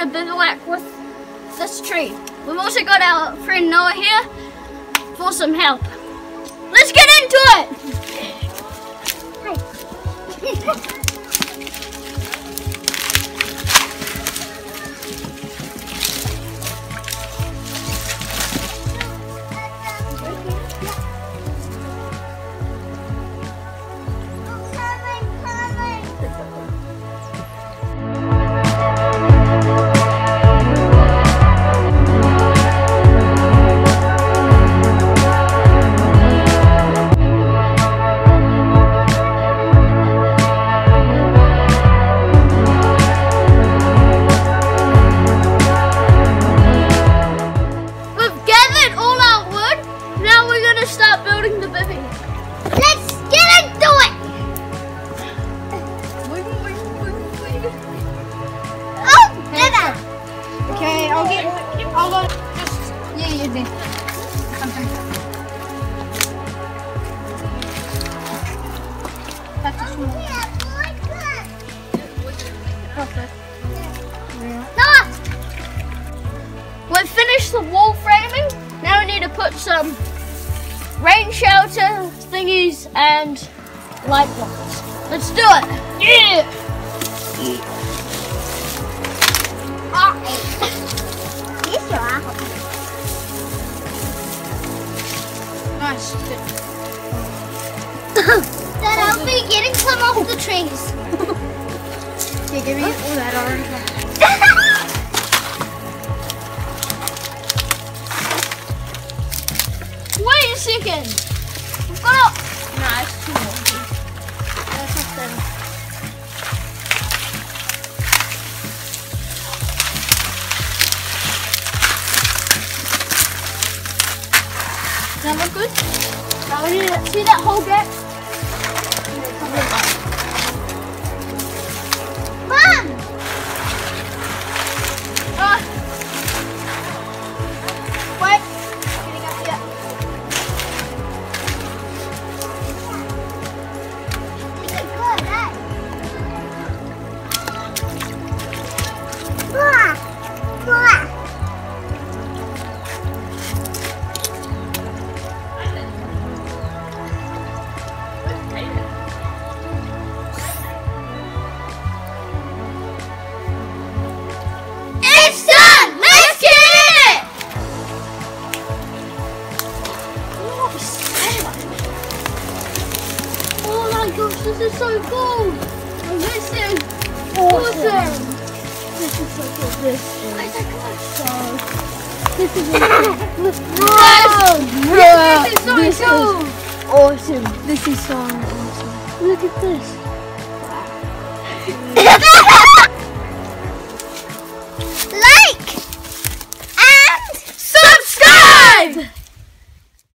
a bivouac with this tree. We've also got our friend Noah here for some help. Let's get into it! We've finished the wall framing. Now we need to put some rain shelter thingies and light bulbs. Let's do it. Yeah. Ah. Nice. Dad, I'll be getting some off the trees. Okay, give me all that orange. Wait a second. We've got. Nah, it's too long. That look good? Now we need to see that whole gap. This is so cool! This is awesome! This is so cool. This is so. This is Bro, This is so cool! awesome. This is so awesome. Look at this.